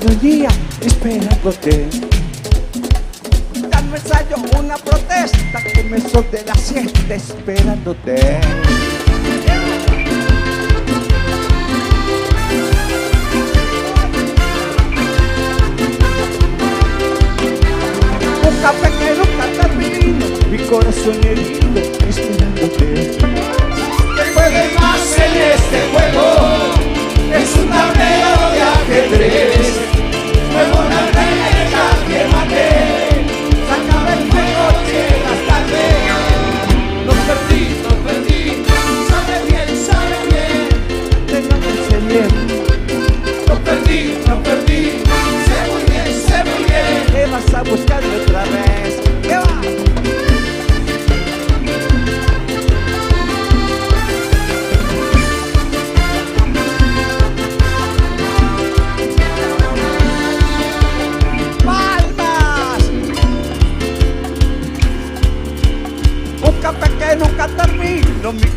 todo día esperándote. Tan ensayo una protesta que me de la siesta esperándote. Un café que nunca termine, mi corazón herido esperando.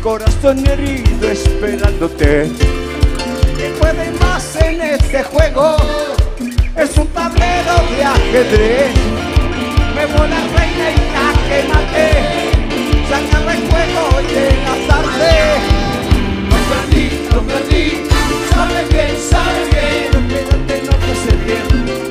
corazón herido esperándote. Que puede más en este juego, es un tablero de ajedrez. Me la reina y la que maté, sacar el juego y enlazarte. No perdí, no perdí, sabe bien, sabe bien, no quédate, no te bien.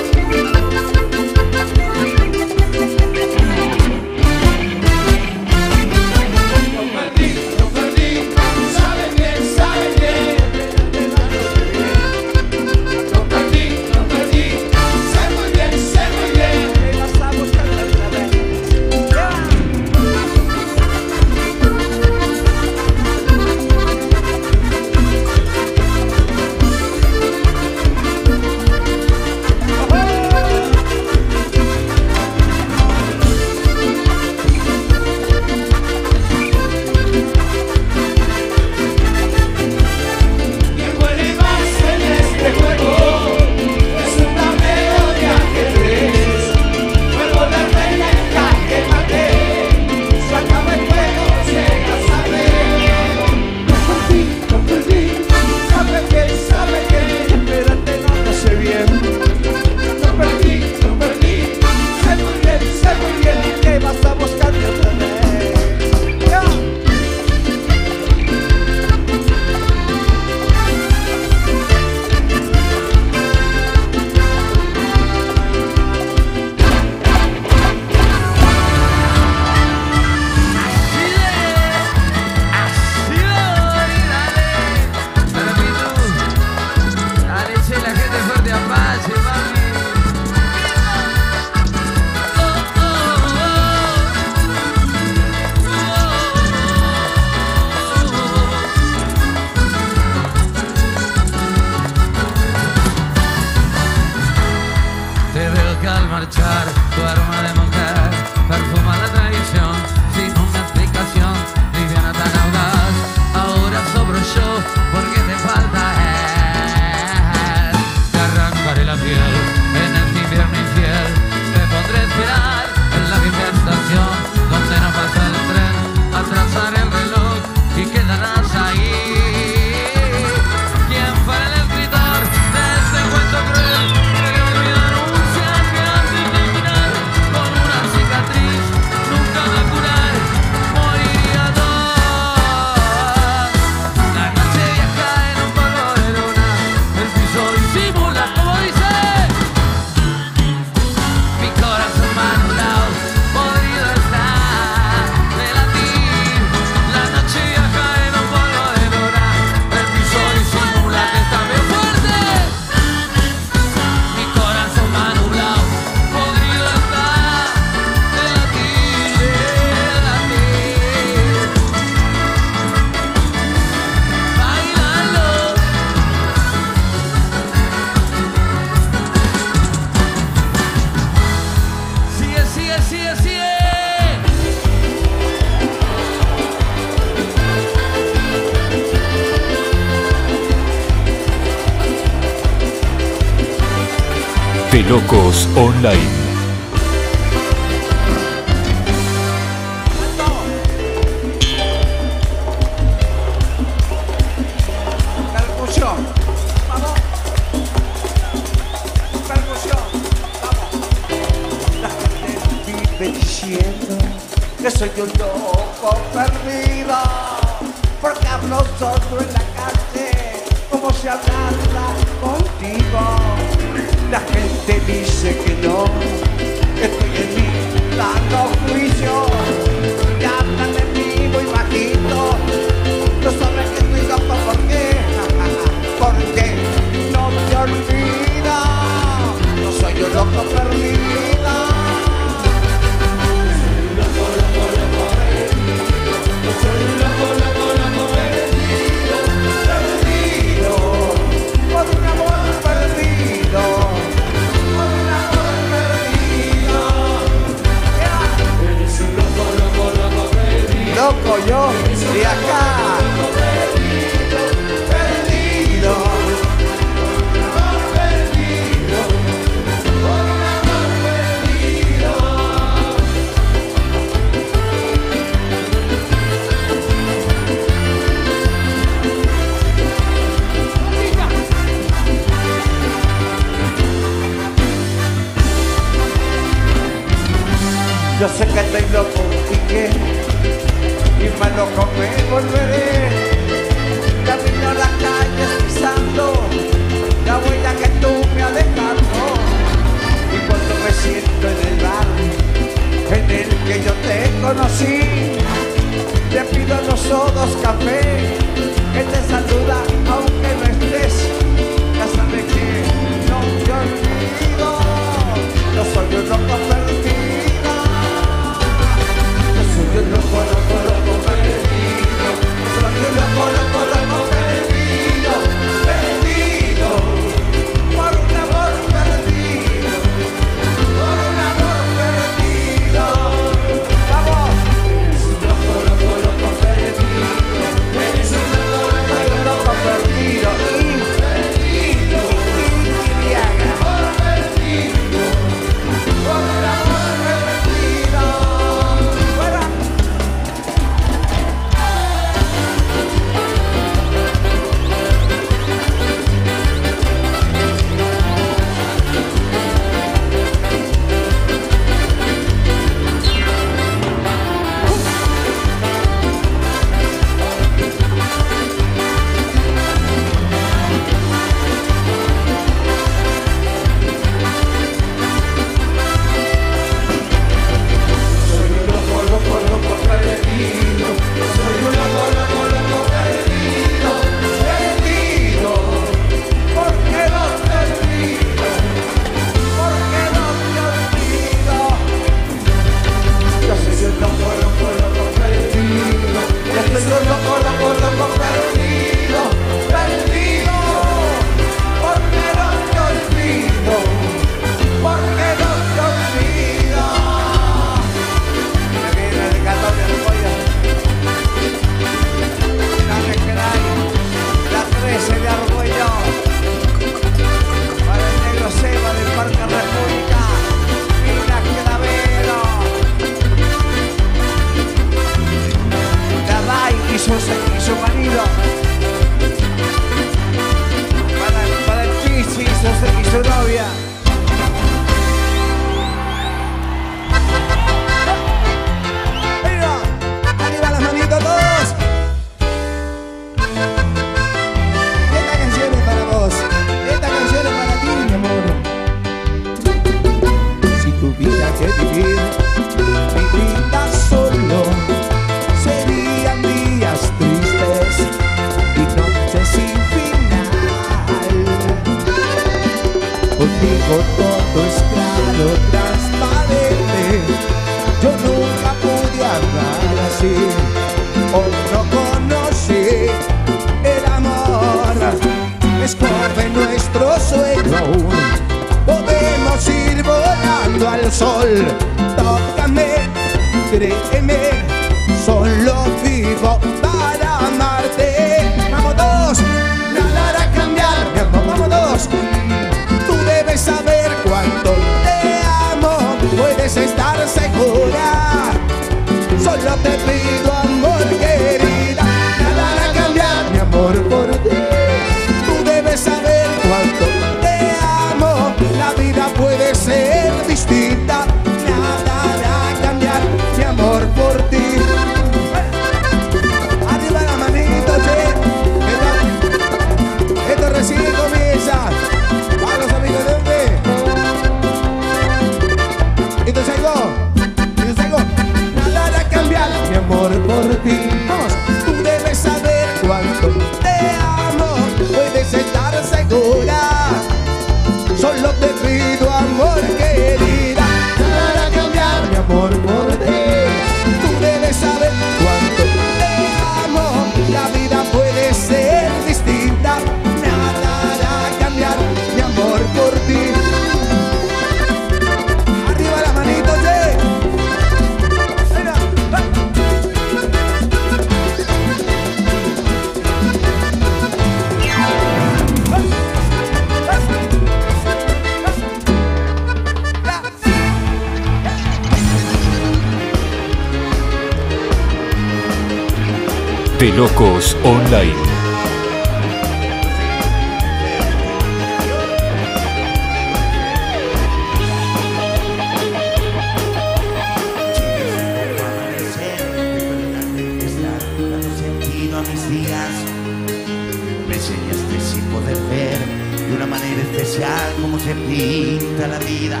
apreciar cómo se pinta la vida.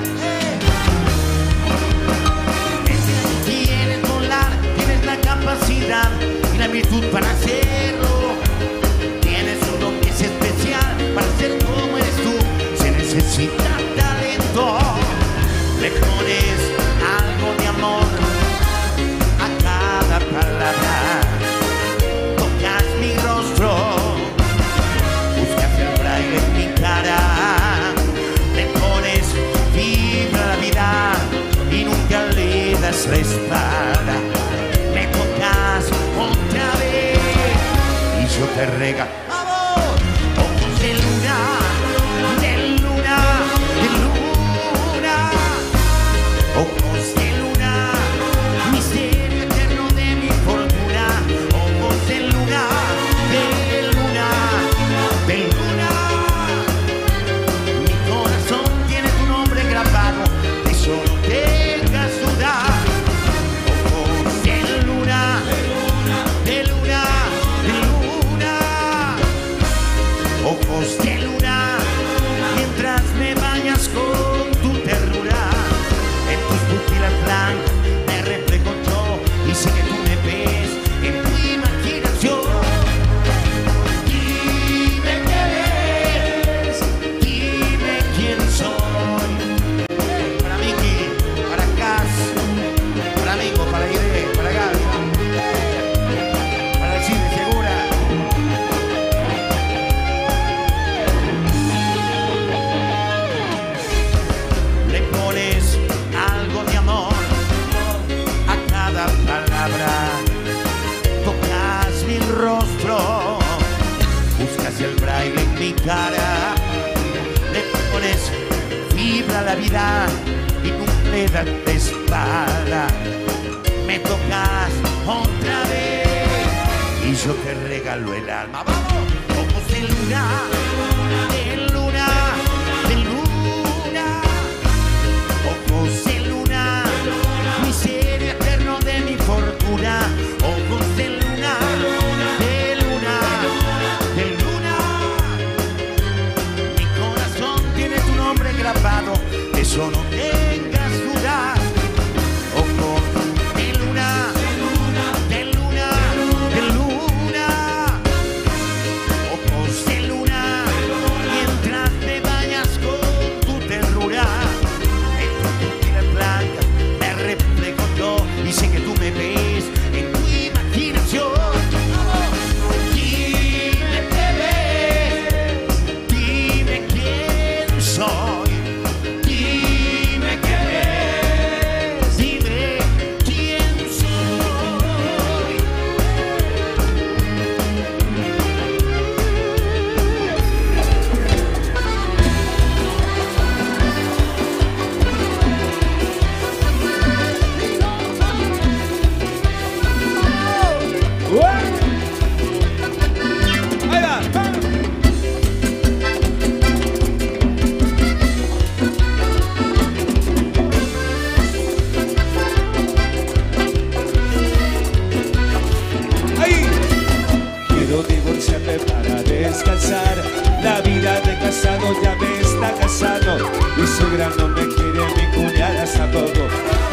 Tienes volar, tienes la capacidad y la virtud para hacerlo. Tienes un don que es especial para ser como eres tú. Se necesita talento. nuestra espada, me tocas otra vez y yo te regalo. espada, me tocas otra vez y yo te regalo el alma, vamos, como si nada.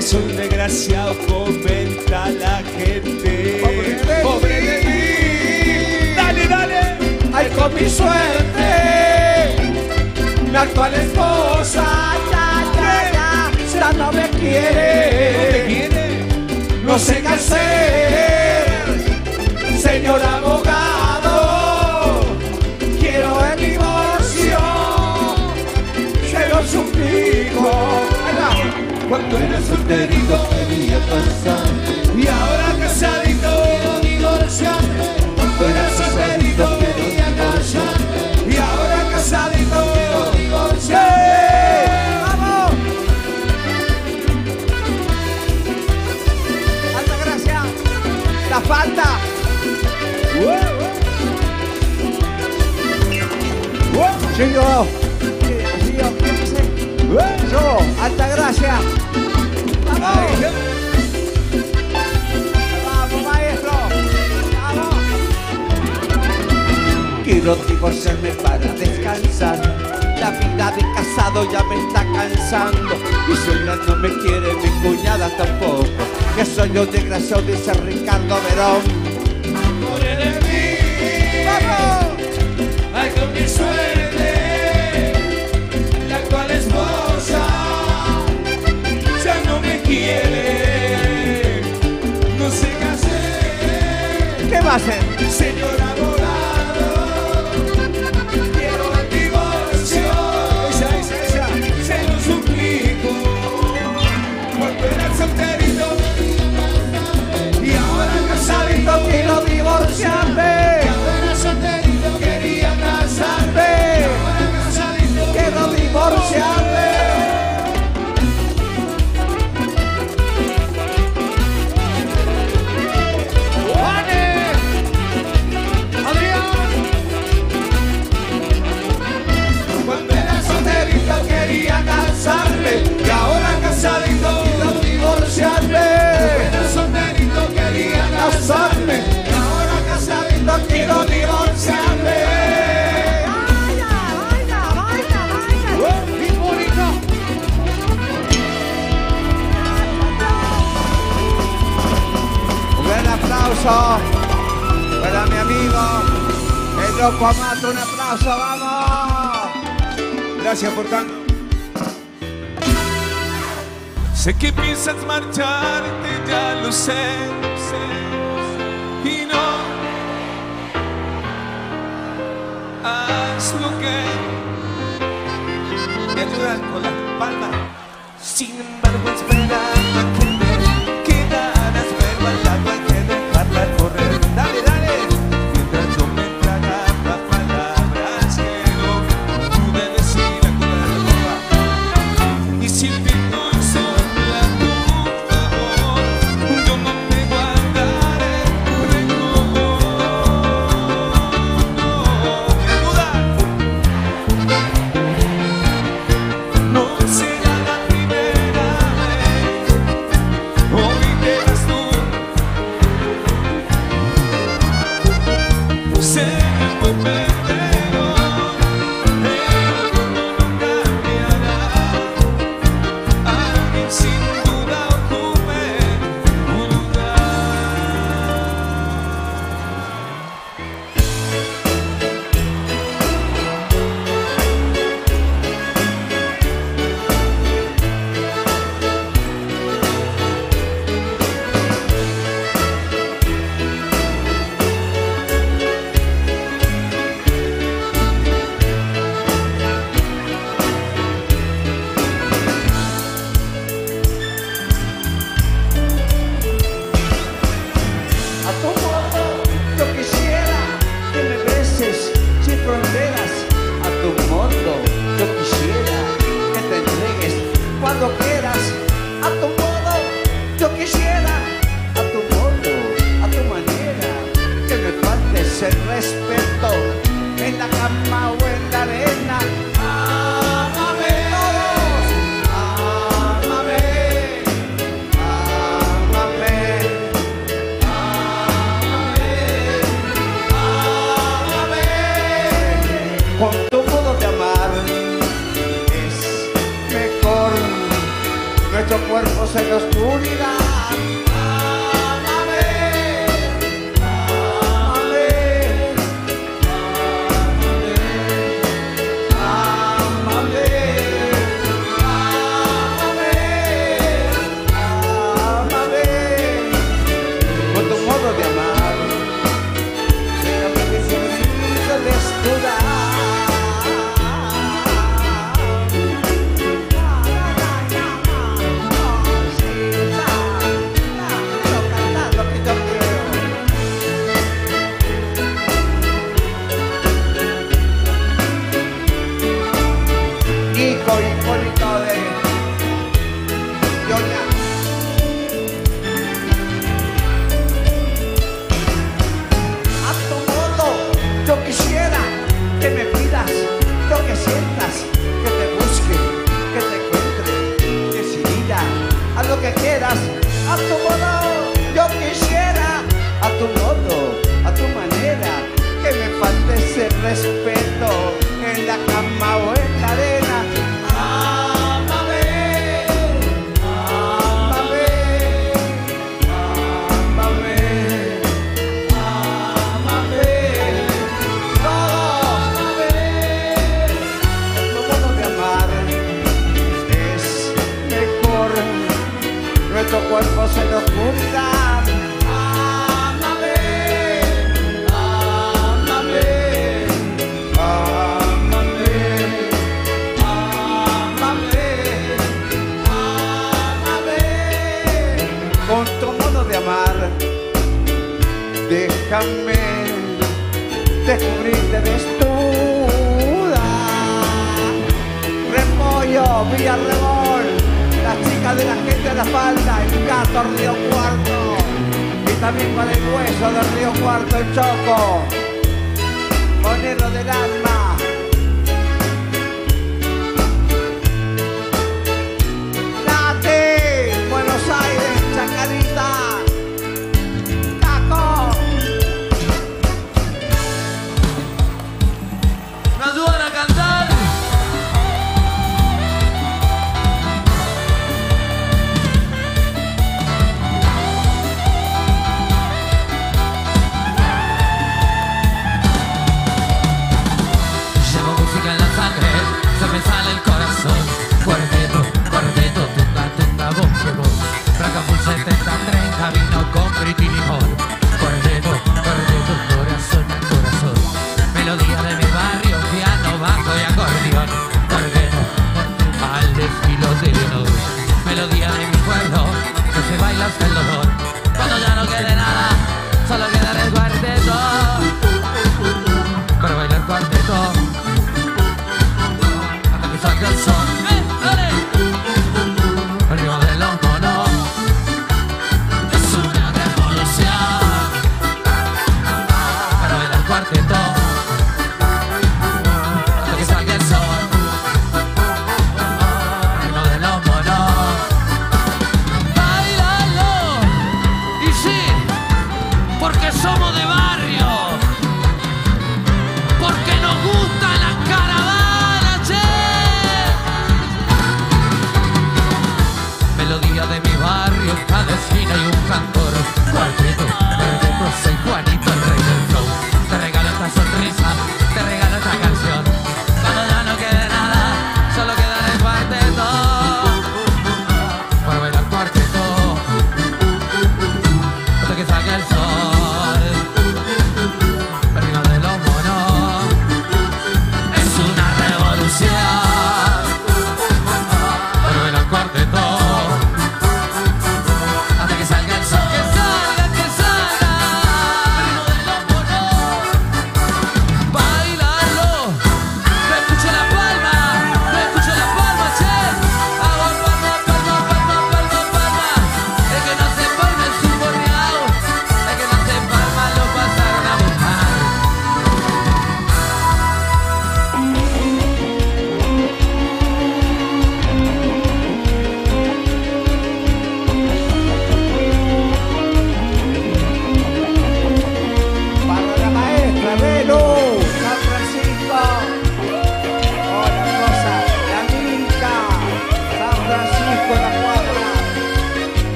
Desgraciado comenta la gente. Pobre de Pobre de mí. Dale, dale. Ay, con mi suerte, mi actual esposa ya, ya, ya, ya no me ¿Te quiere. quiere? No sé qué hacer, señor abogado. Quiero el divorcio, se lo suplico. Cuando era solterito quería casarme y ahora casadito quiero divorciarme. Cuando era solterito quería casarme y ahora casadito quiero divorciarme. ¡Vamos! Alta gracia. La falta. Sí, yo. ¿Qué Yo, alta gracia. ¡Vamos! ¡Vamos, maestro! ¡Vamos! Quiero divorciarme para descansar. La vida de casado ya me está cansando. Mi suegra no me quiere, mi cuñada tampoco. Que soy un desgraciado, dice Ricardo Verón. ¡Vamos! Ay, con mi suerte, quiere. No sé qué hacer, ¿Qué va a hacer? señor abogado. Para mi amigo el loco Amato. Un aplauso, vamos. Gracias por tanto. Sé que piensas marcharte, ya lo sé, sé. Y no haz lo que me ayudan con la palma.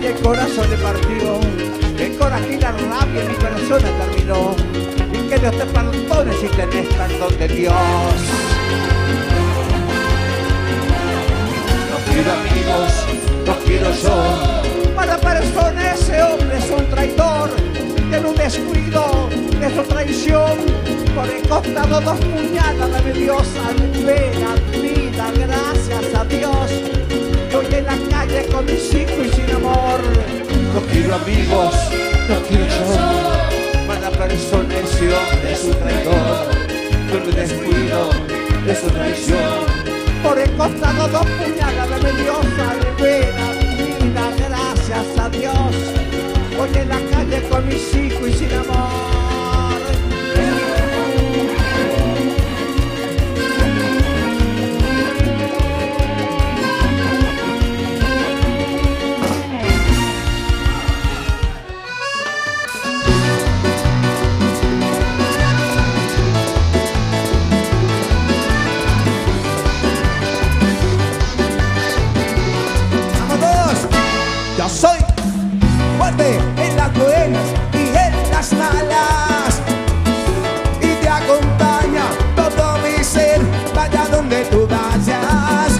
El corazón le partió. El coraje y la rabia en mi persona terminó. Y que Dios te perdone si tenés perdón de Dios. No quiero amigos, no quiero yo. Para persona ese hombre es un traidor. En un descuido de su traición. Por el costado dos puñaladas me dio salve la vida, gracias a Dios. En la calle con mis hijos y sin amor. No quiero amigos, no quiero yo. Mala persona hombre es un traidor. Con un descuido de su traición. Por el costado dos puñaladas me dio salve la vida, gracias a Dios. Voy en la calle con mis hijos y sin amor. Soy fuerte en las buenas y en las malas. Y te acompaña todo mi ser, vaya donde tú vayas.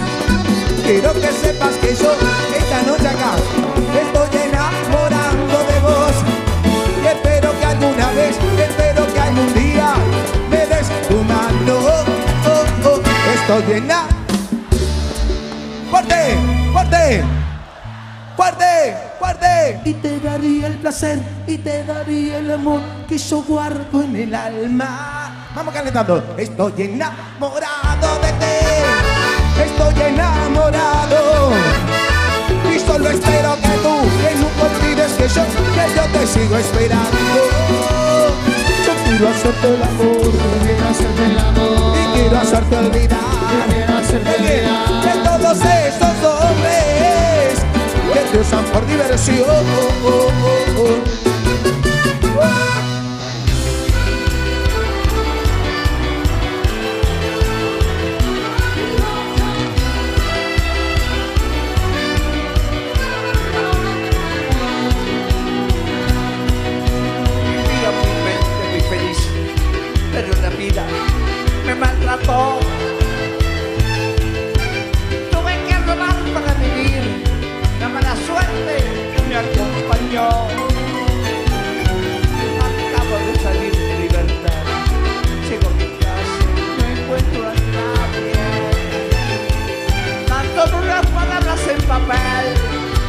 Quiero que sepas que yo esta noche acá estoy enamorando de vos. Y espero que alguna vez, espero que algún día me des tu mano. Oh, oh, Estoy enamorado. ¡Fuerte! ¡Fuerte! ¡Fuerte! ¡Fuerte! Y te daría el placer y te daría el amor que yo guardo en el alma. Vamos calentando. Estoy enamorado de ti. Estoy enamorado. Y solo espero que tú que nunca olvides que yo, que yo te sigo esperando. Yo quiero hacerte el amor. Quiero hacerte el amor. Y quiero hacerte olvidar. Quiero hacerte olvidar. De todos estos te usan por diversión. Muy mente muy feliz, pero la vida me maltrató.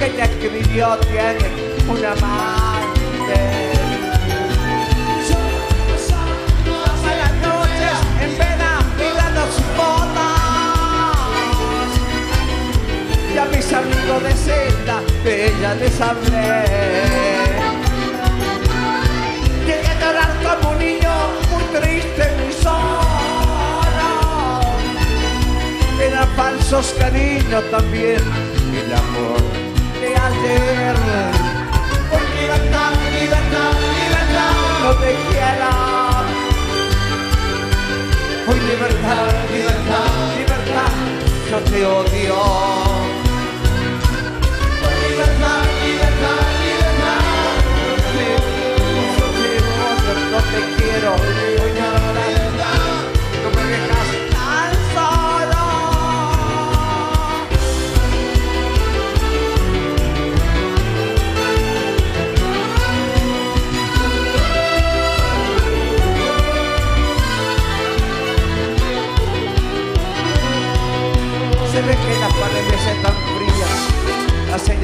Que ella escribió tiene una amante. Pasa las noches en vena mirando sus fotos Y a mis amigos de celda de ella les hablé. Llegué a llorar como un niño muy triste, muy solo. Eran falsos cariños también El amor de ayer Por libertad, libertad, libertad No te quiero Hoy libertad, libertad, libertad, yo te odio.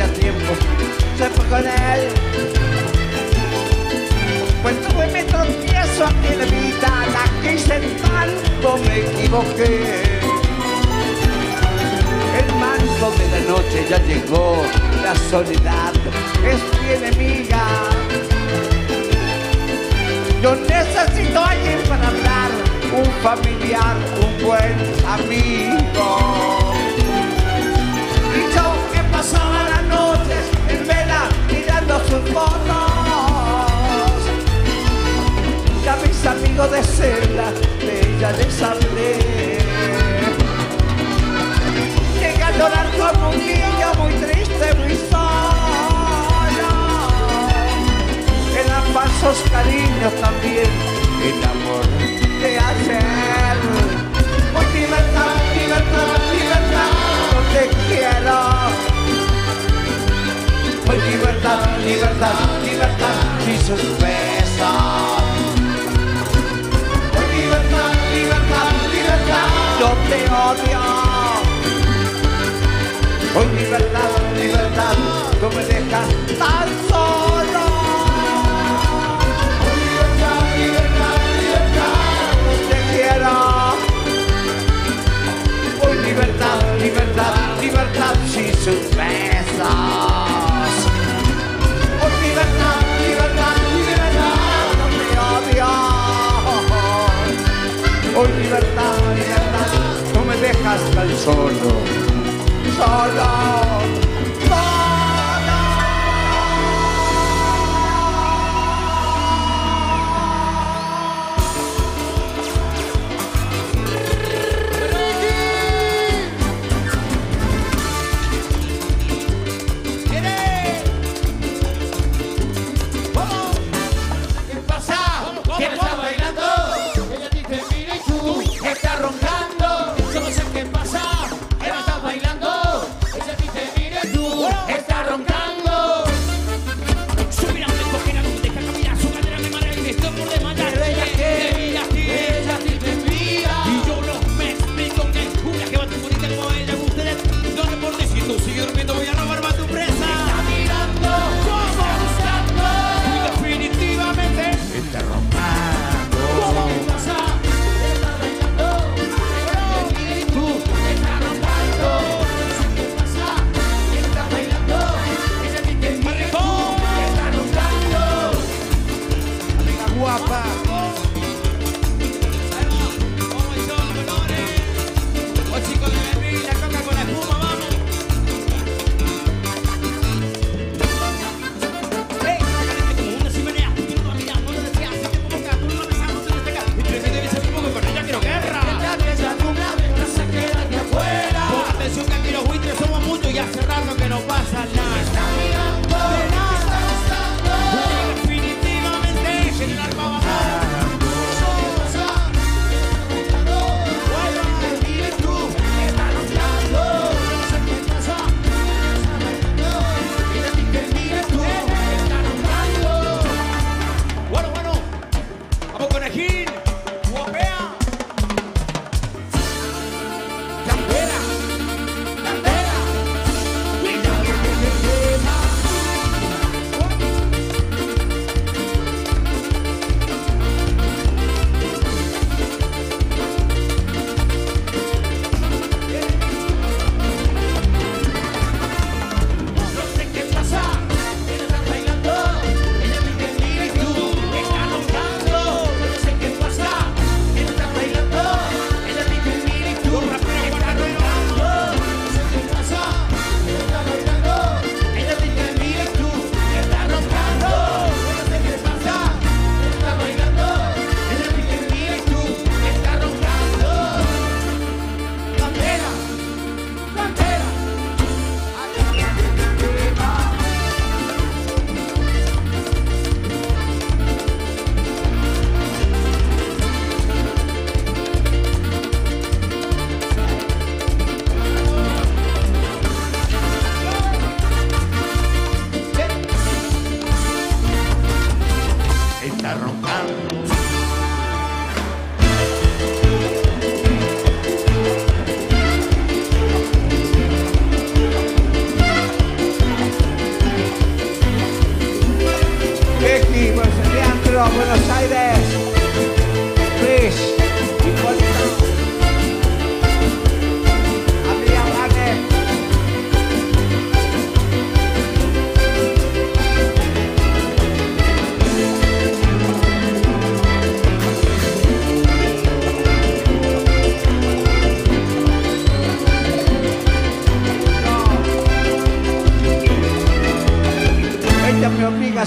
ya tiempo se fue con él. Pues tuve mi tropiezo en mi vida, la que quise tanto, me equivoqué. El manto de la noche ya llegó, la soledad es mi enemiga. Yo necesito alguien para hablar, un familiar, un buen amigo. Y yo he pasado la mirando sus fotos. Y a mis amigos de celda, de ella les hablé. Llegué a llorar como un niño muy triste, muy solo. Eran falsos cariños también, el amor de ayer. Muy libertad, libertad, libertad, no te quiero. Muy libertad, libertad, libertad, y sus besos. Muy libertad, libertad, libertad, yo te odio. Hoy libertad, libertad, no me dejas tan solo. Hoy libertad, libertad, libertad, te quiero. Hoy libertad, libertad, libertad, sin sus Hoy libertad, libertad, no me dejas tan solo. Solo,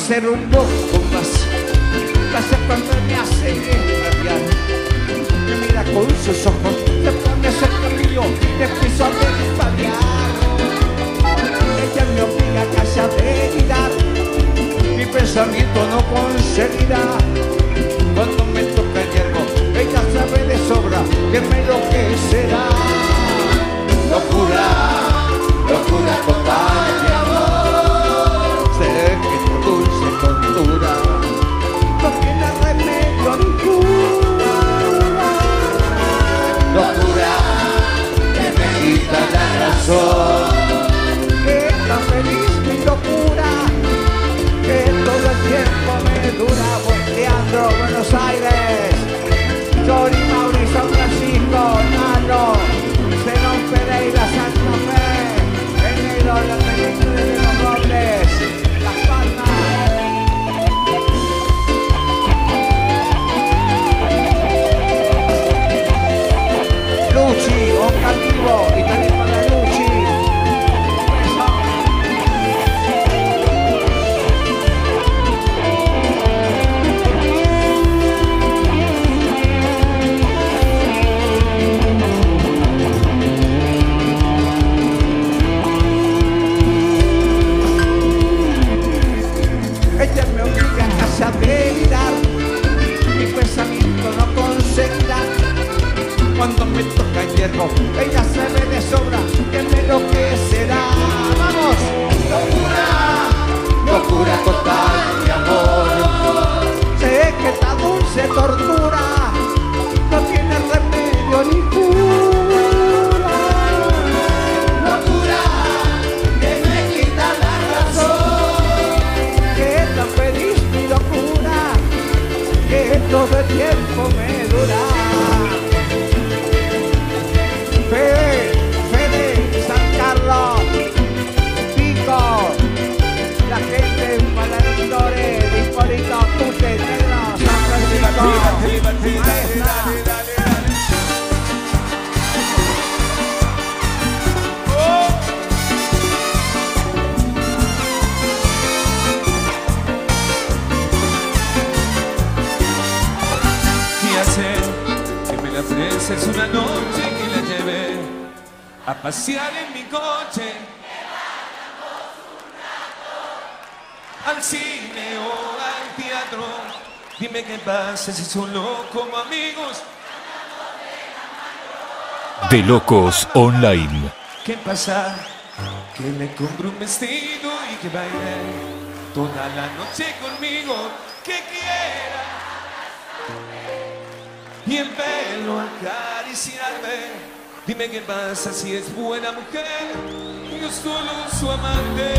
hacer un poco de Locos Online. ¿Qué pasa? Que le compro un vestido y que baile toda la noche conmigo, que quiera. Y en pelo acariciarme. Dime qué pasa si es buena mujer, yo solo su amante.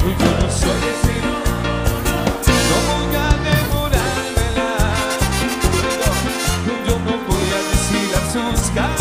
Yo no soy sky.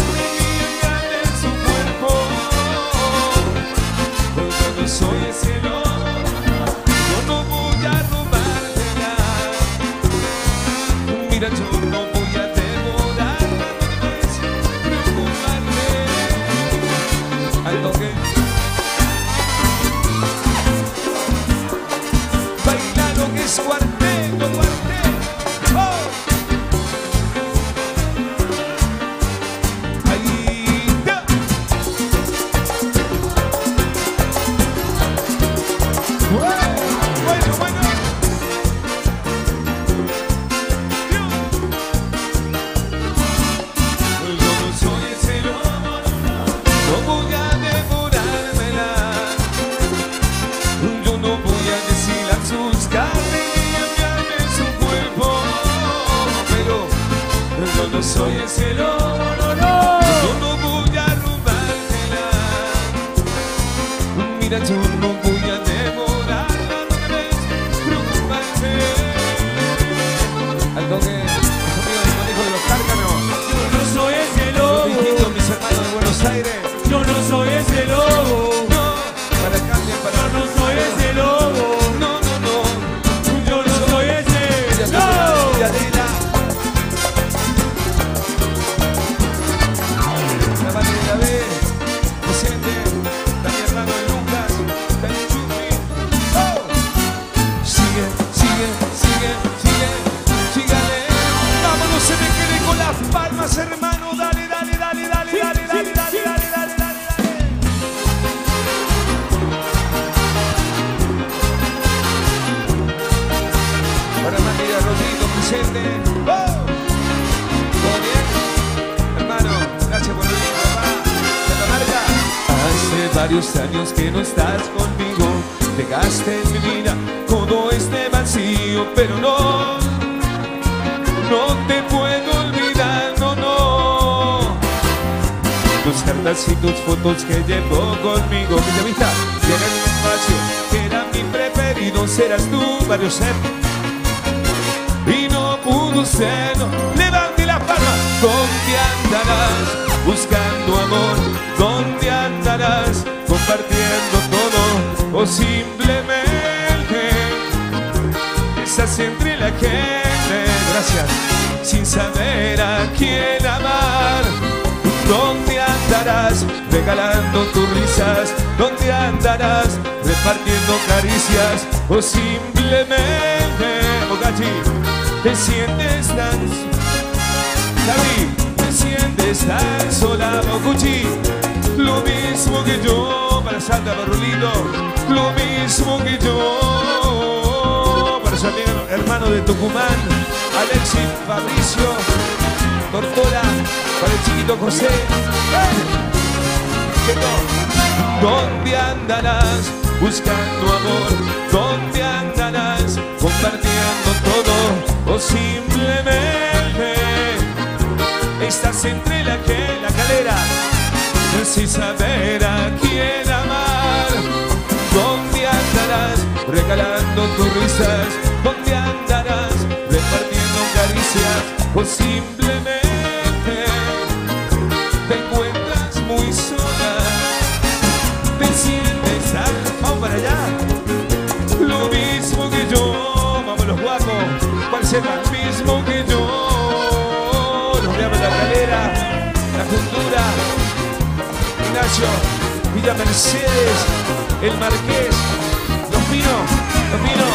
Varios años que no estás conmigo. Dejaste en mi vida todo este vacío, pero no, no te puedo olvidar, no, no. Tus cartas y tus fotos que llevo conmigo, mi vista, llegan un espacio que era mi preferido, serás tú, varios ser. Y no pudo ser, levante la palma, ¿dónde andarás? Buscando amor, ¿dónde Compartiendo todo o simplemente estás entre la gente, gracias, sin saber a quién amar. ¿Dónde andarás regalando tus risas? ¿Dónde andarás repartiendo caricias? O simplemente, Bogachi, te sientes tan... David, te sientes tan sola, Boguchi. Lo mismo que yo, para Santa Barrulito, lo mismo que yo. Para su amigo hermano de Tucumán, Alexis Fabricio, Tortora, para el chiquito José. ¿Dónde andarás buscando amor? ¿Dónde andarás compartiendo todo? O simplemente estás entre la que la calera sin saber a quién amar. ¿Dónde andarás regalando tus risas? ¿Dónde andarás repartiendo caricias? O simplemente Ignacio, Villa Mercedes, el Marqués, Los Pinos, Los Pinos.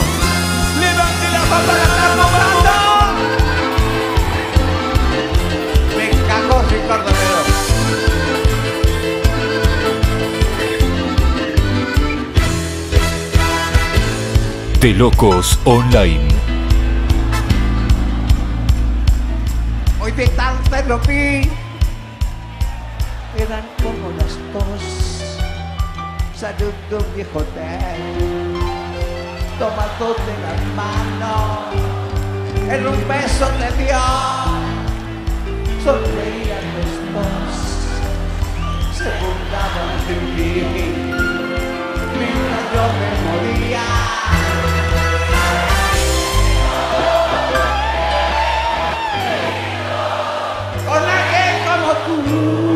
¡Levante la papa ganando, vamos! Me cagó Ricardo Redón. De Locos Online. Hoy de tanto lo vi. De un viejo hotel. Tomándote la mano. En un beso te dio. Sonreían los dos. Se burlaban de mí. Mientras yo me moría. con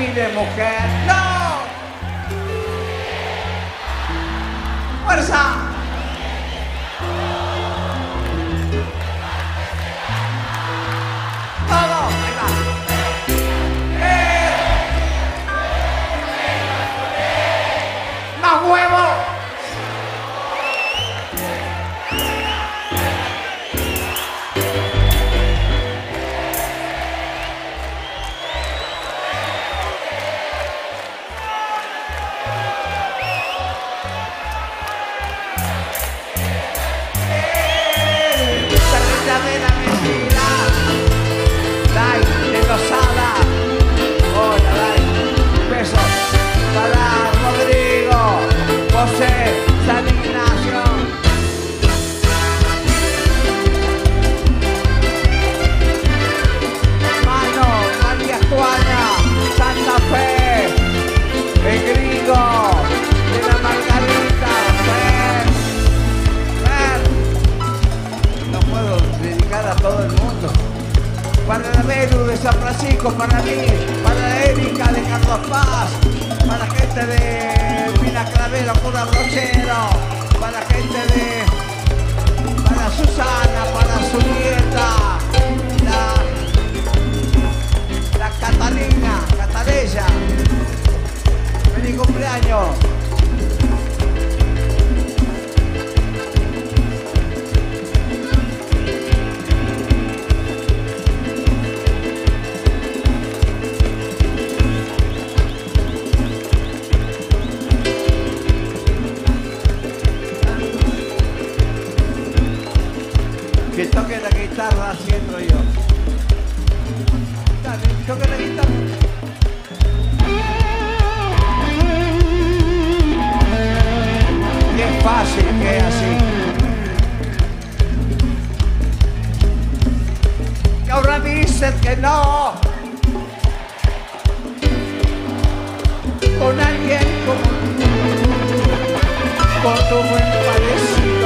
No me mire, mujer, no. ¡Fuerza! San Francisco, para mí, para Erika de Carlos Paz, para gente de Pina Clavero, Cura Rochero, para gente de. para Susana, para su nieta, la. la Catalina, Catalella. Feliz cumpleaños. toque la guitarra haciendo yo. Dale, toque la guitarra. Qué fácil que es así. Y ahora dicen que no. Con alguien como tú, con tu buen parecido.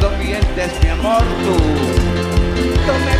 cuando mientes, mi amor, tú.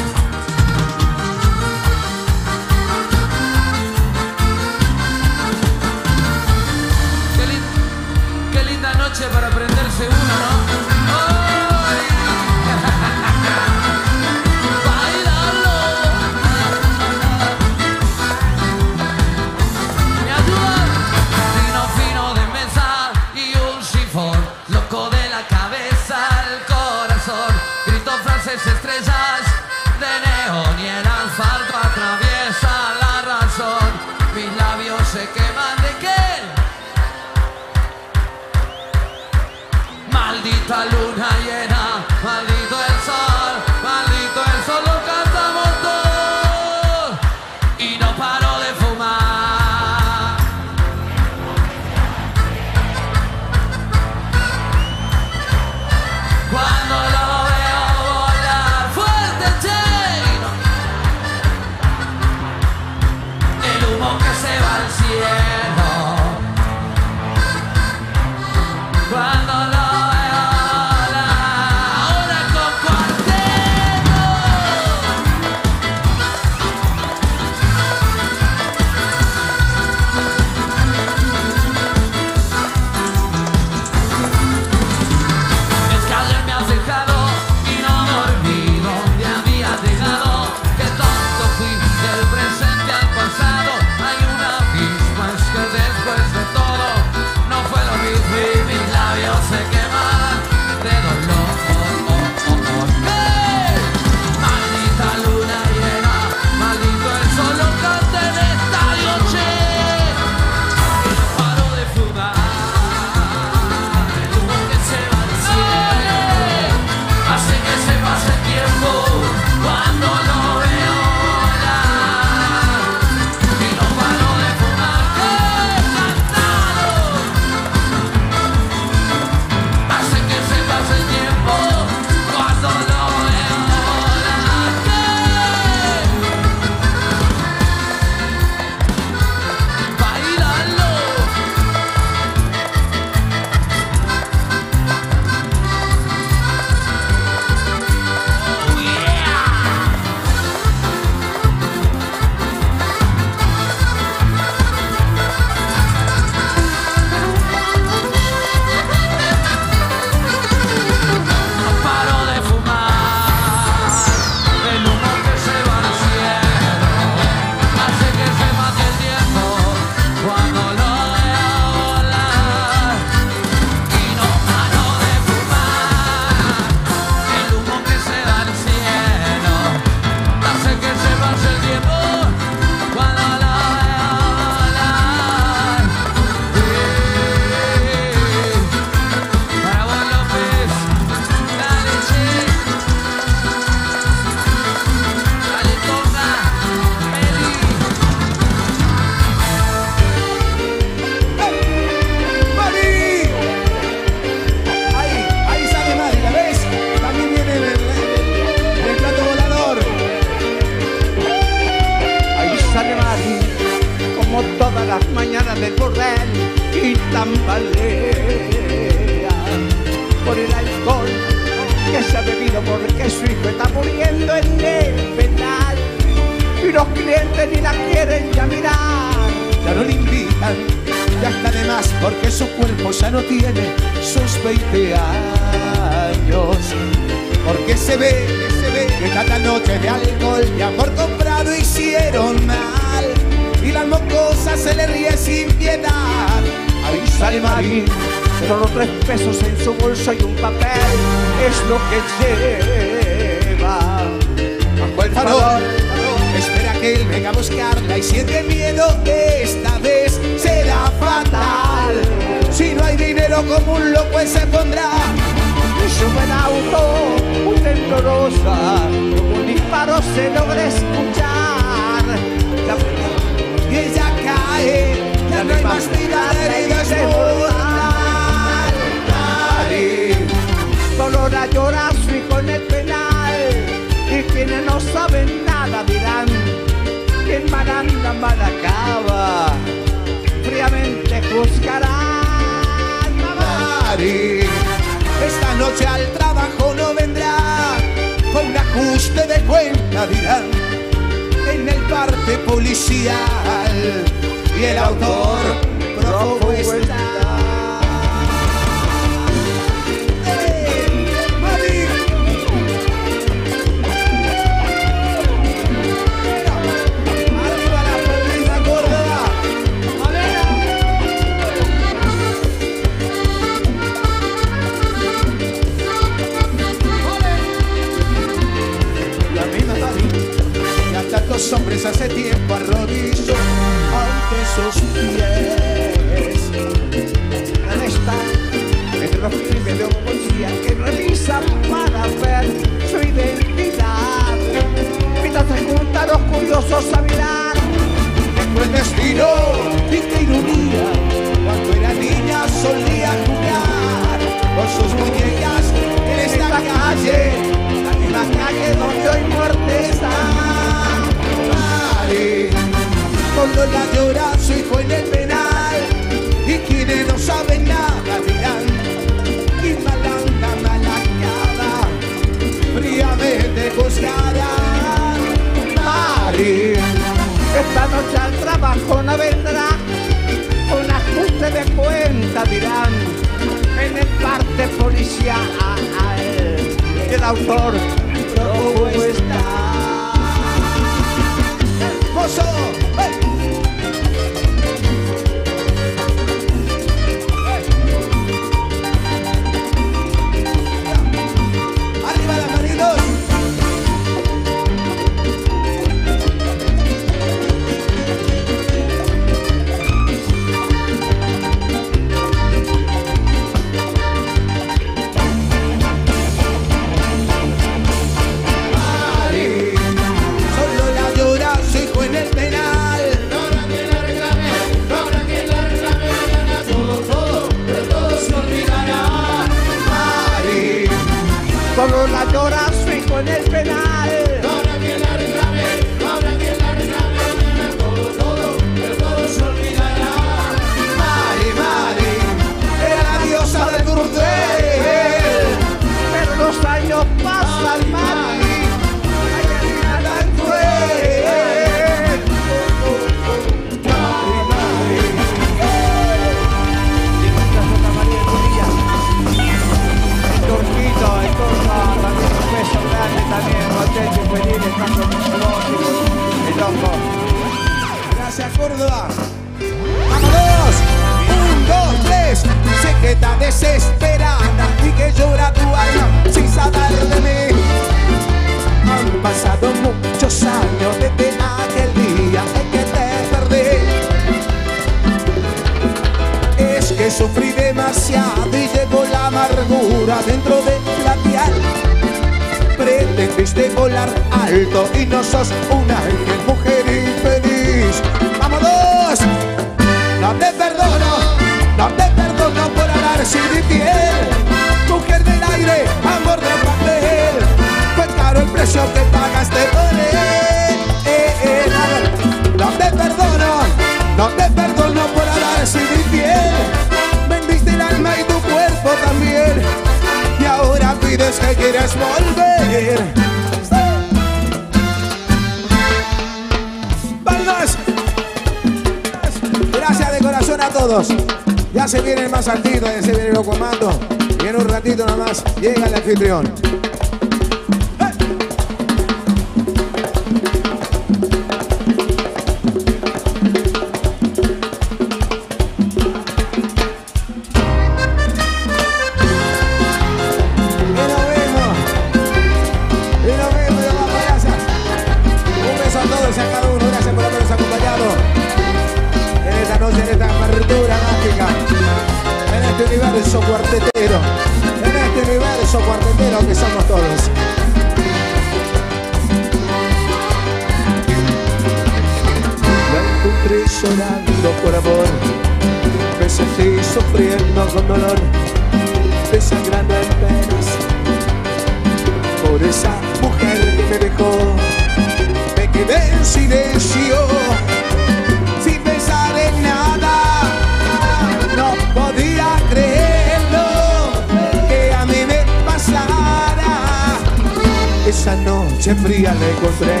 leche fría le encontré.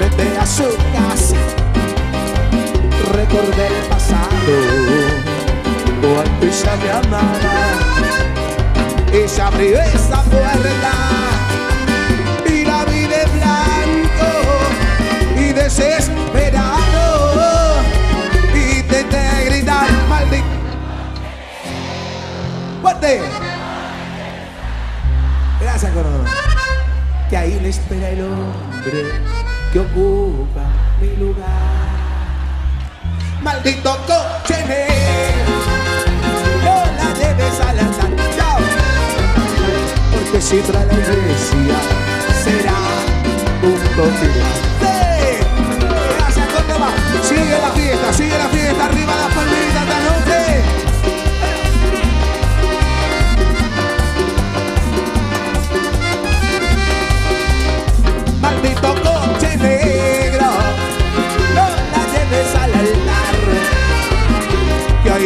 Vete a su casa Recordé el pasado. Cuando ella me amaba Ella abrió esa puerta. Y la vi de blanco Y desesperado. Y te gritar maldito Fuerte. espera el hombre que ocupa mi lugar. Maldito coche no la debes alanzar, chao. Porque si trae la iglesia será un coche.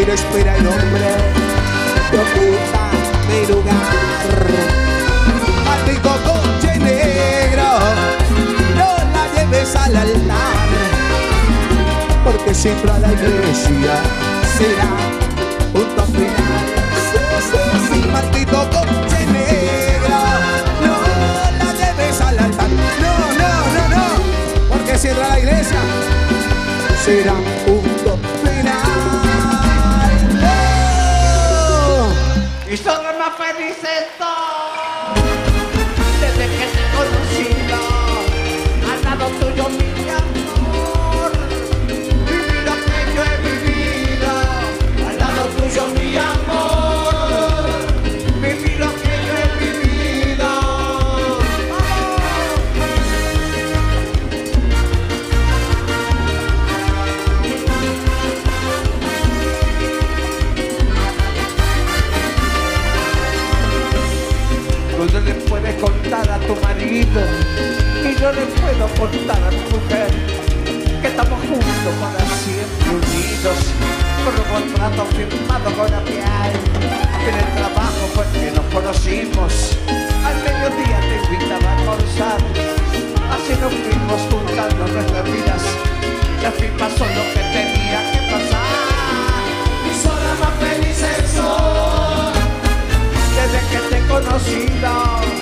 pero espera el hombre ocupa mi lugar. Patico coche negro, no la lleves al altar, porque si entra a la iglesia será punto final. Maldito coche negro, no la lleves al altar. No, no, no, no, porque si entra a la iglesia será un y no le puedo contar a mi mujer que estamos juntos para siempre unidos por un contrato firmado con API en el trabajo pues, porque nos conocimos. Al mediodía te invitaba a almorzar así nos fuimos juntando nuestras vidas. Las firmas son lo que tenía que pasar. Y son las más felices son desde que te he conocido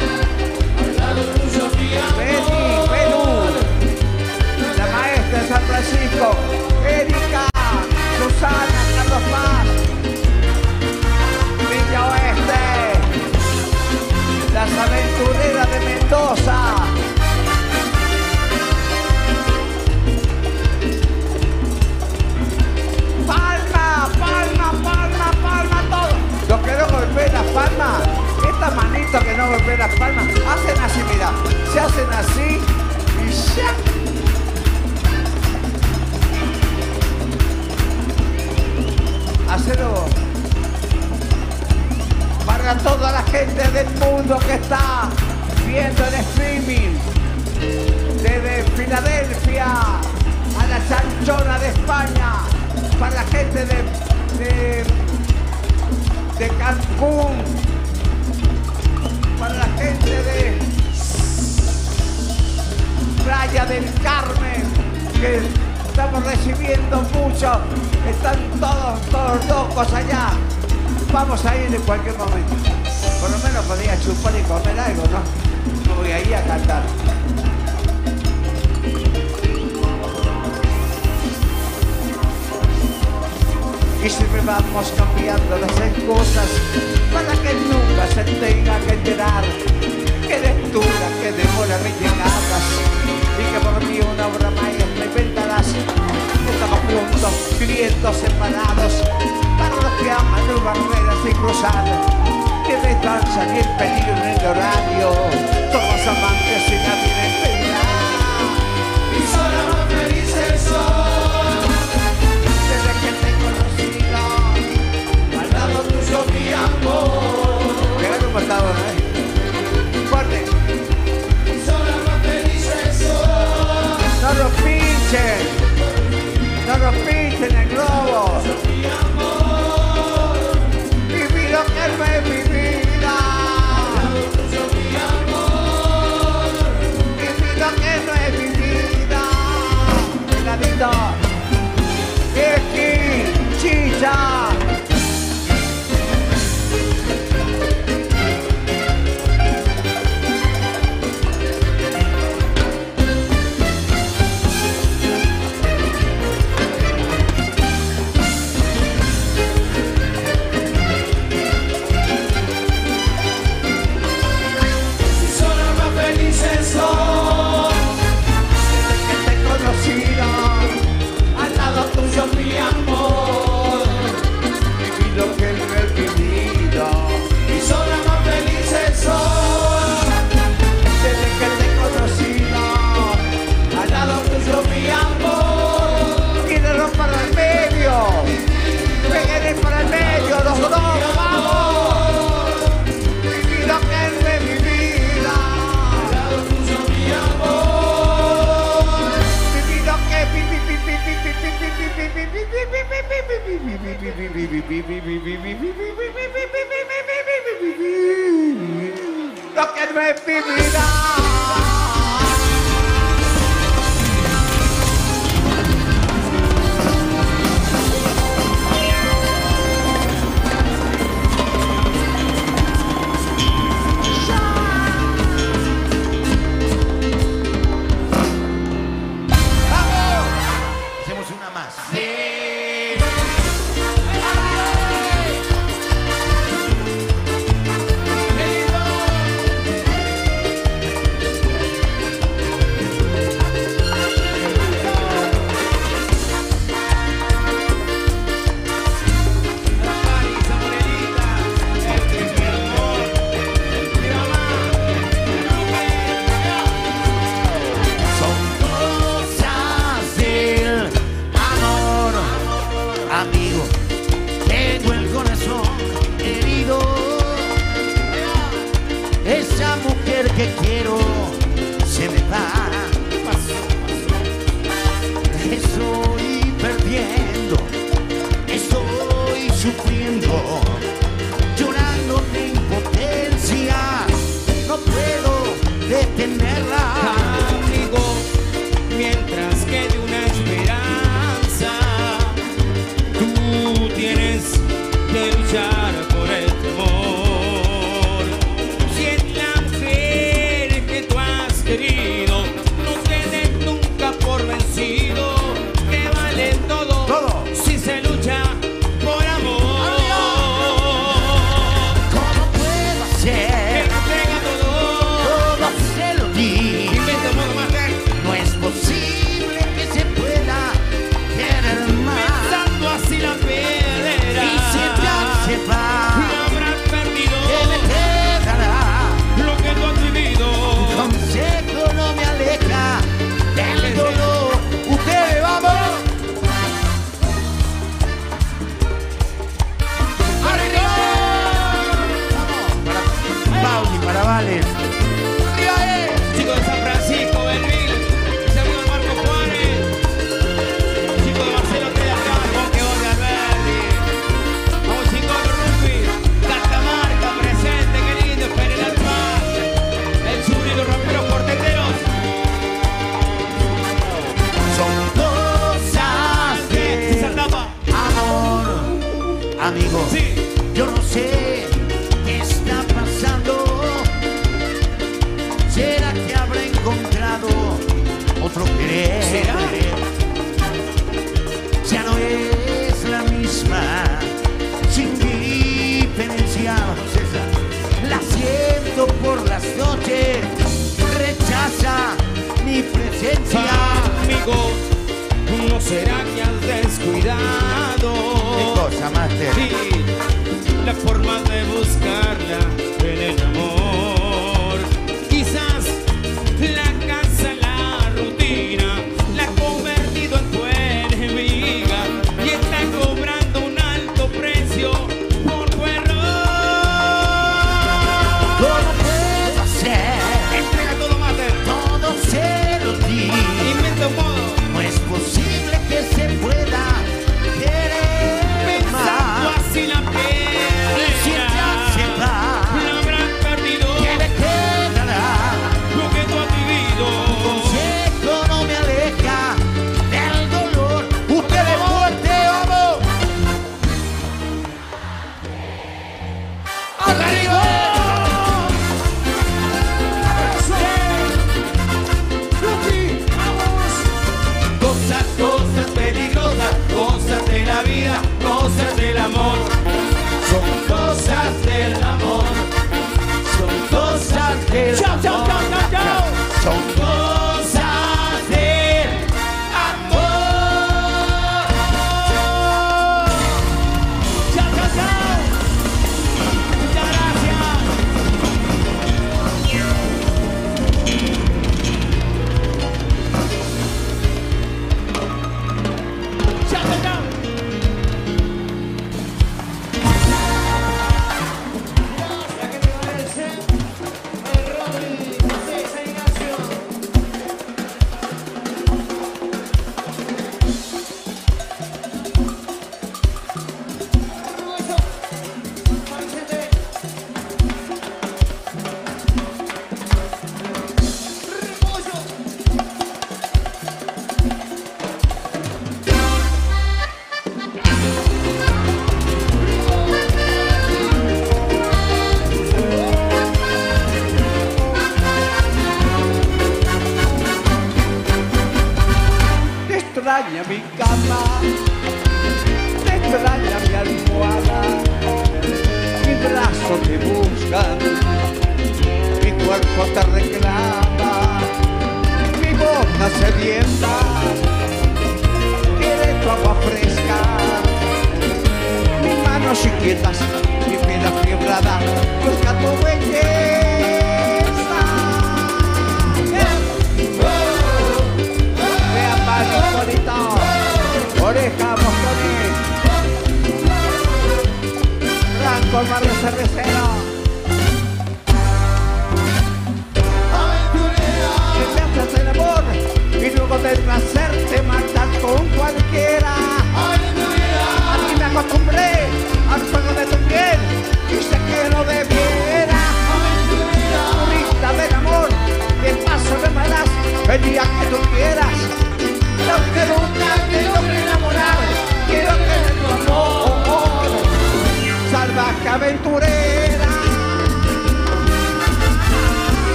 Shout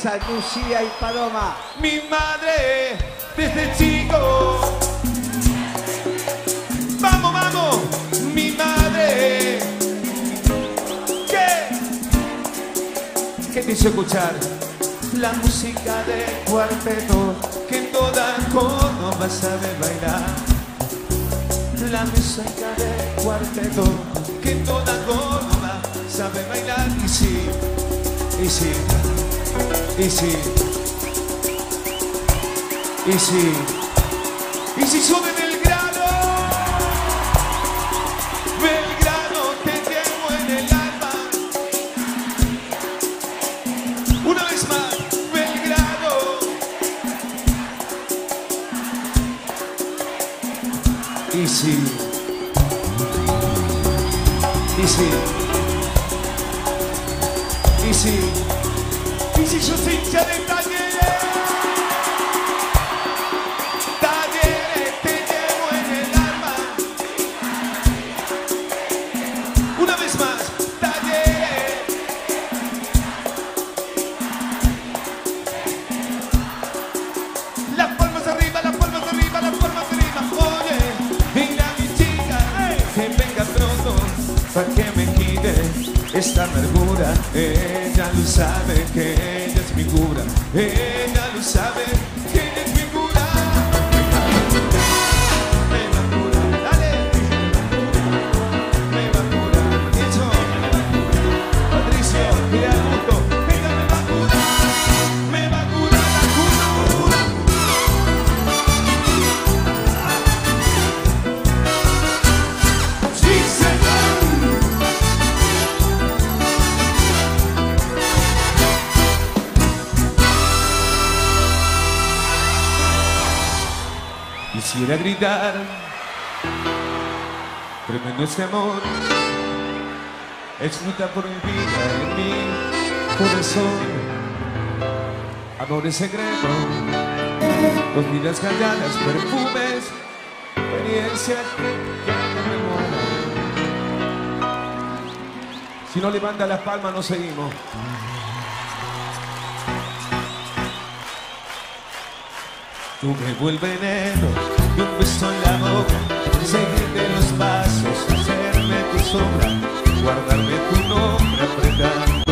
melliza, Lucía y Paloma. Y sí. amor explota por mi vida en mi corazón. Amores secretos, dos vidas calladas, perfumes, experiencia que ya no me mola. Si no levanta las palmas, no seguimos. Tú me vuelves veneno, yo beso en la boca, seguirte los pasos sombra, guardarme tu nombre apretado.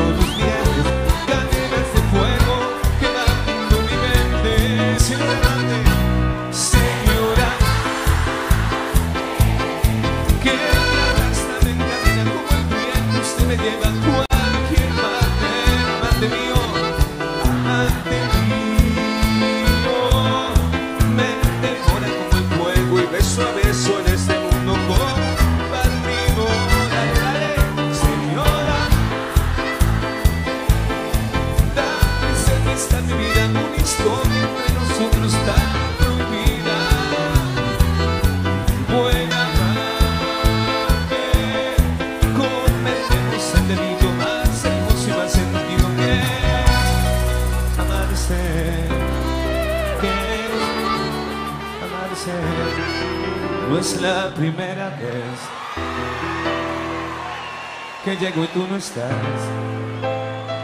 llego y tú no estás.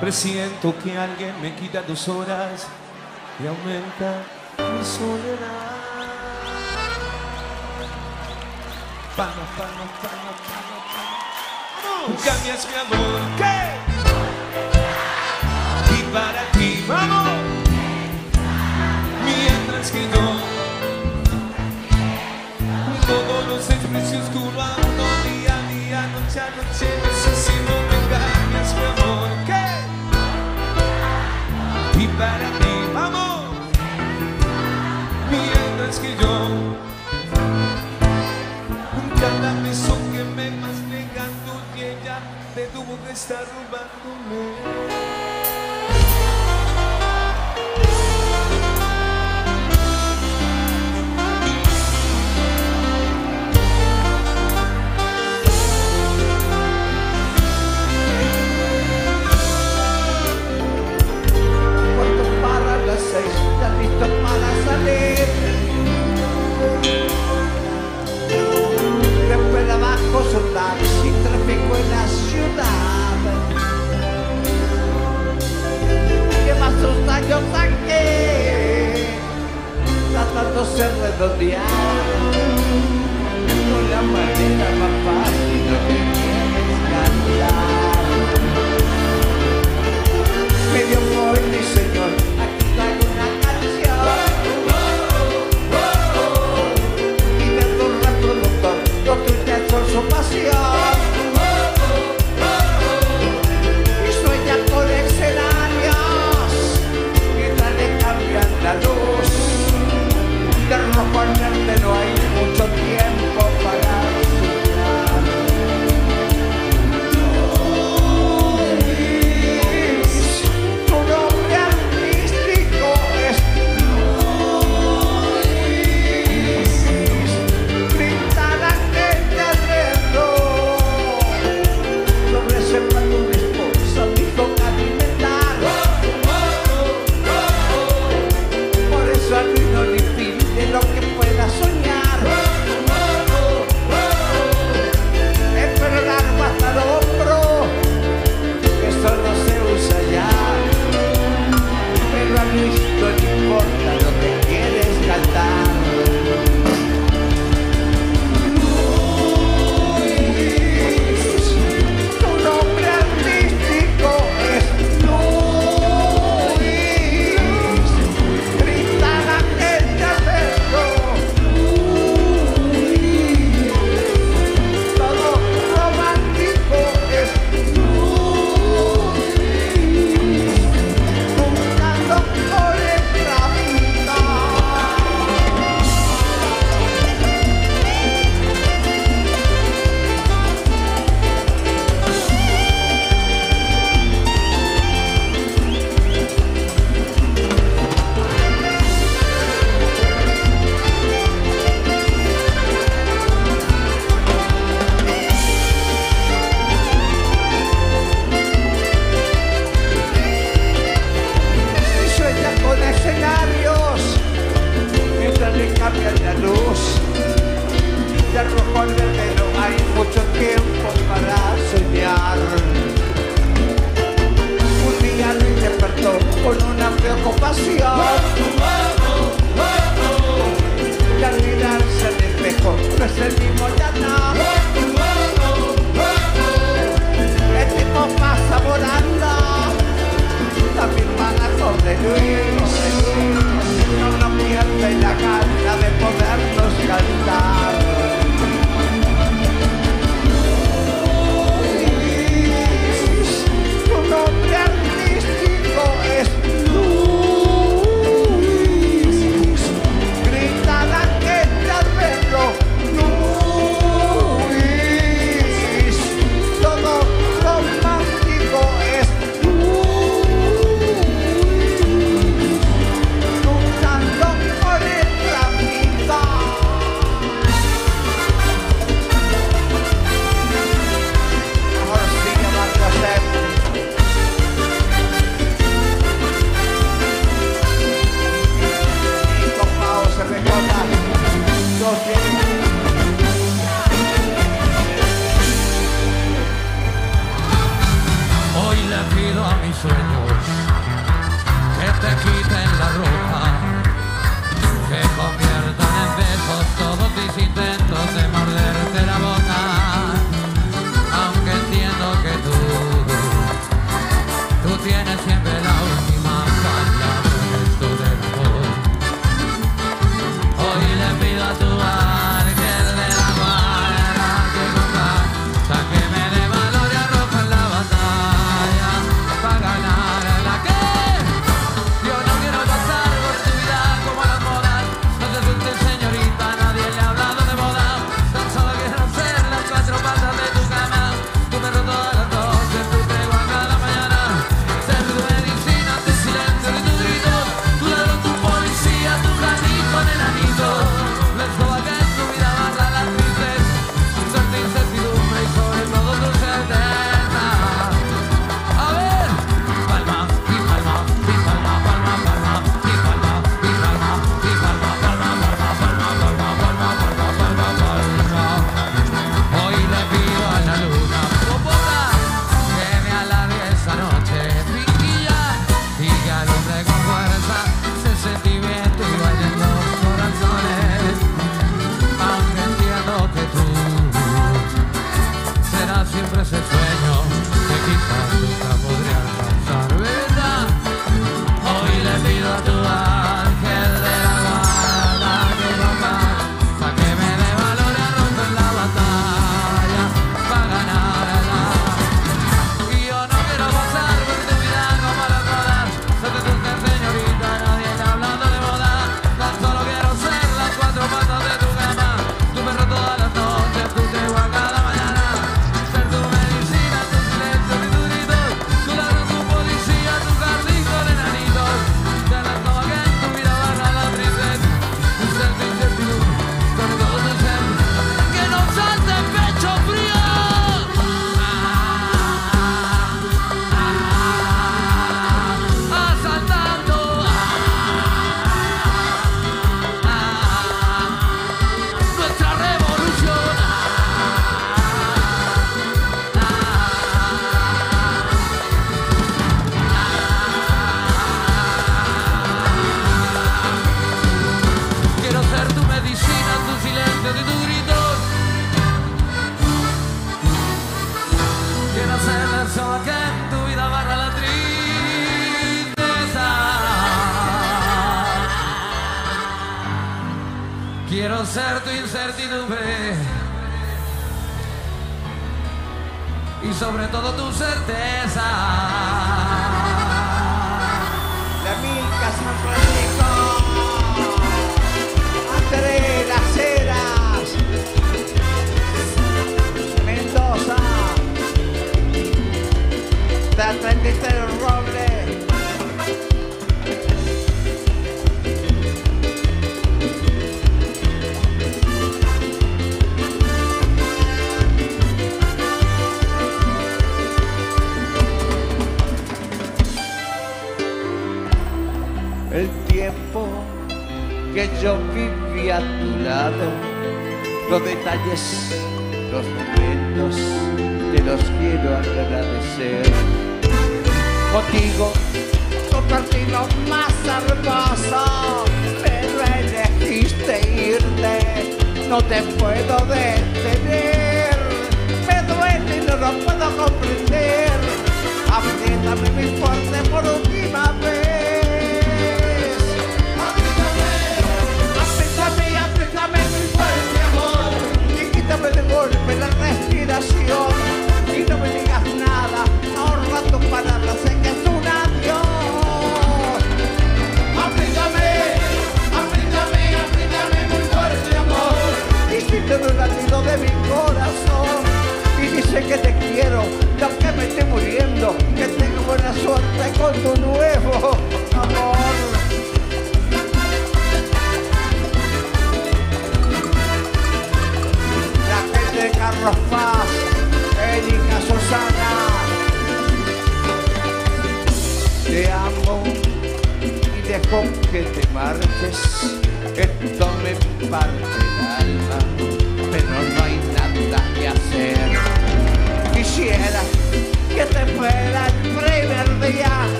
Presiento que alguien me quita dos horas y aumenta mi soledad. Pano, pano, pano, pano, pano. Cambias mi amor, ¿qué? Y para ti, vamos. Mientras que no, todos los desprecios tú lo. Ya no te sé si no me ganas, mi amor, ¿qué? Y para ti, mamón. mientras que yo un cadame que ya me tuvo que estar roubando. tráfico solar, sin tráfico en la ciudad. Lleva sus años aquí, tratándose de redondear. Con la manera más fácil, no te quieres cantar. Medio por mi señor.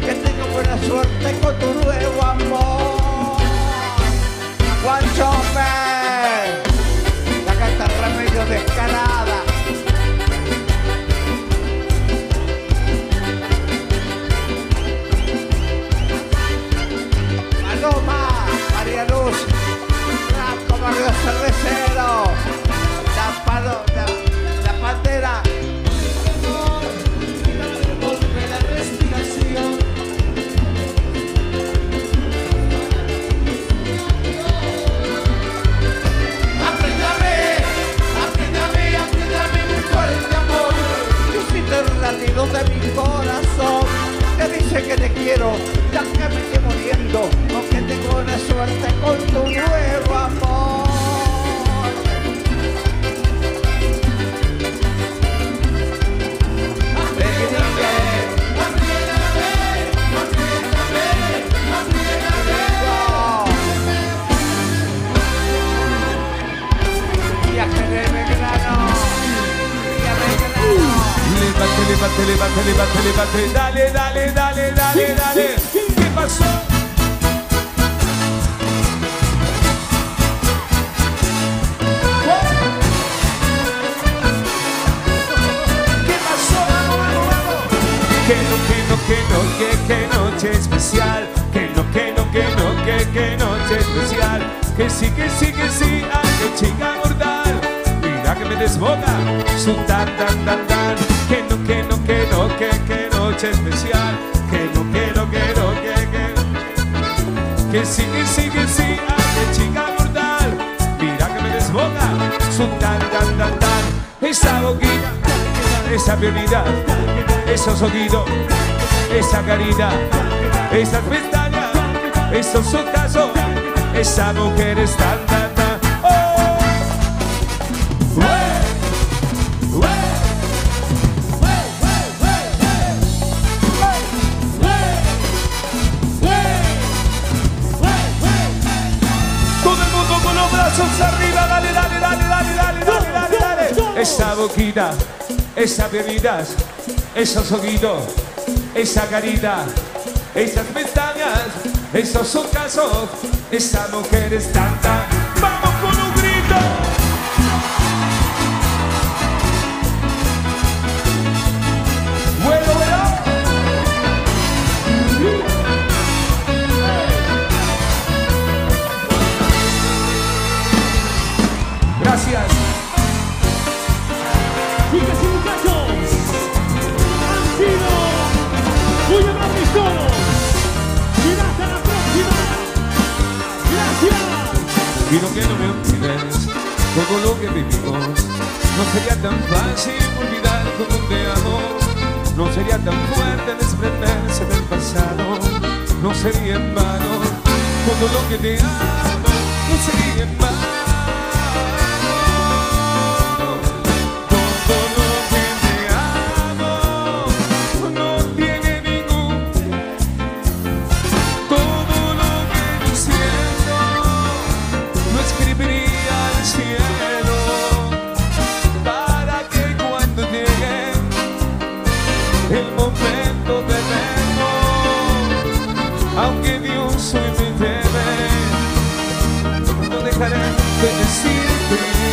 que tengo buena suerte quiero, ya que me estoy muriendo, aunque tengo una suerte con tu nuevo amor. Levante, levante, levante, levante. Dale, dale, dale, dale, dale. ¿Qué pasó? ¿Qué pasó? Vamos, vamos, vamos. Que no, que no, que no, que, que noche especial. Que no, que no, que no, que, que noche especial. Que sí, que sí, que sí, ay, que chica mortal. Mira que me desboca su tan, tan, tan, tan. Que no, que no, que no, que, que noche especial. Que no, que no, que no, que, que. Que sí, que sí, que sí, ay, chica mortal. Mira que me desboca su tan, tan, tan, tan. Esa boquita, esa prioridad, esos ojitos, esa carita, esas pestañas, esos ojazos, esa mujer es tan, Esa boquita, esas bebidas, esos ojitos, esa carita, esas pestañas, esos ojazos, esa mujer es tanta. Vamos que dejaré de decirte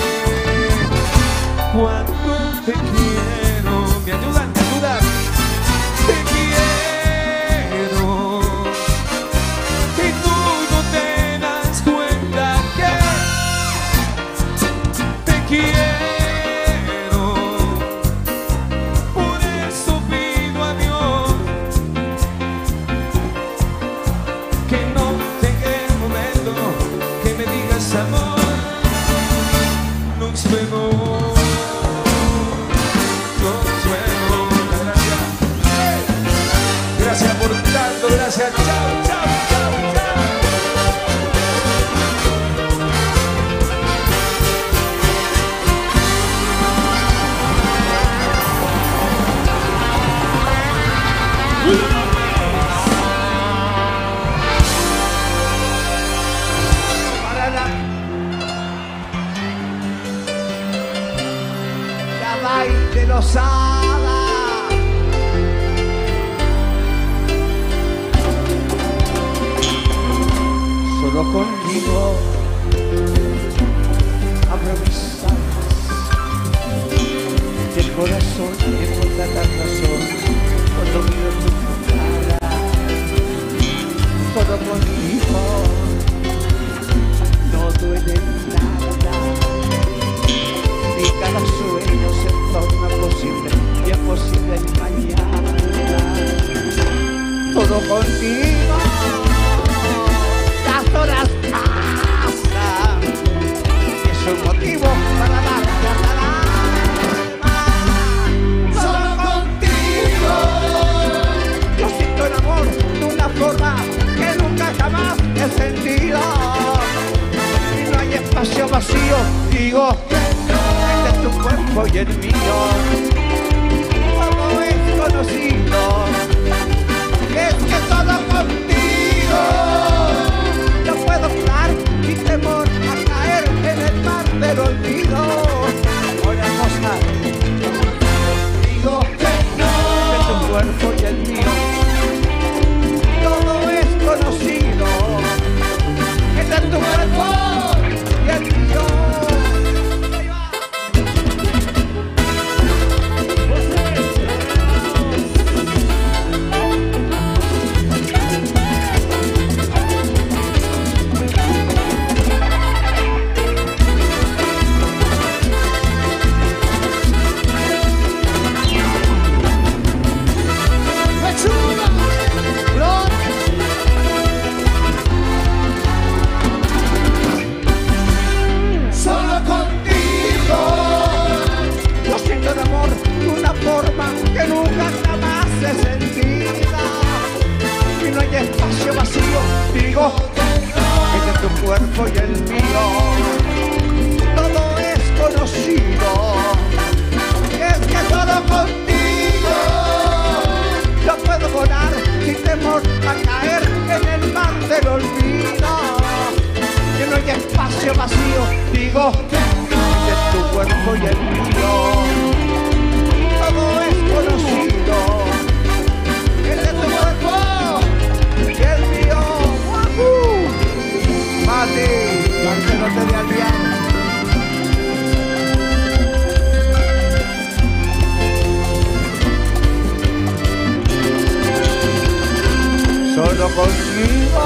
conmigo.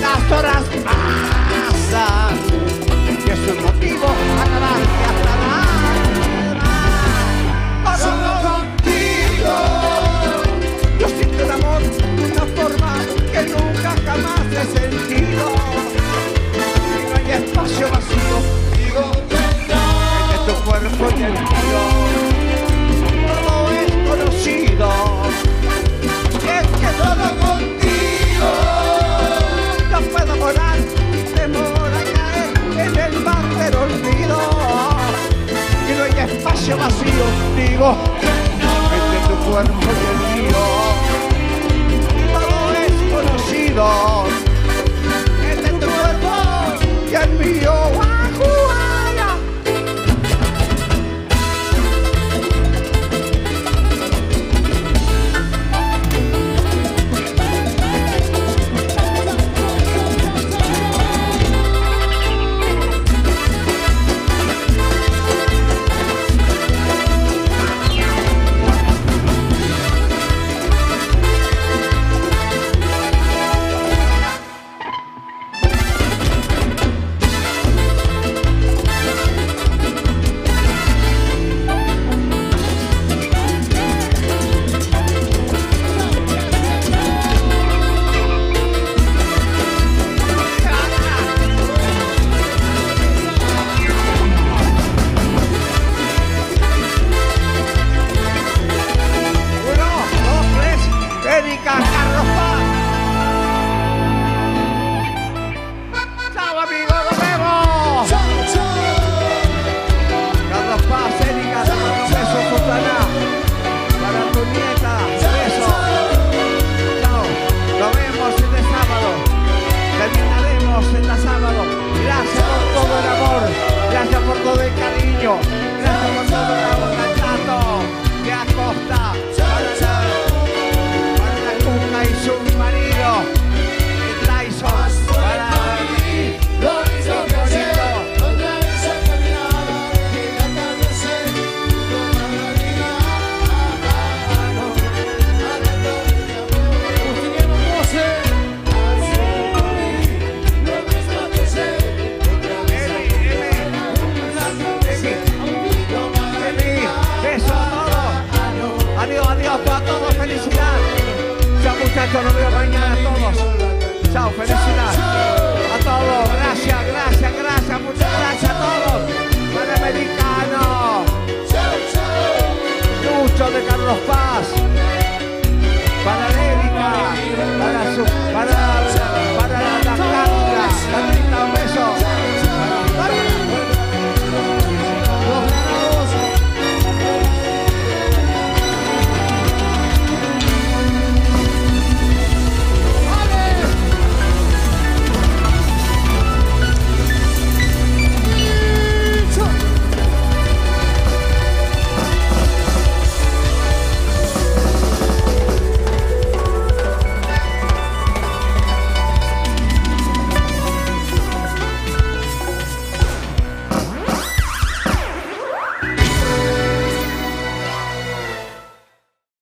Las horas pasan y es un motivo acabar y aclarar. Solo contigo yo siento el amor de una forma que nunca jamás he sentido. Y no hay espacio vacío, digo, entre tu cuerpo y el mío. el y no hay espacio vacío, digo, entre tu cuerpo y el mío. Todo es conocido, entre tu cuerpo y el mío.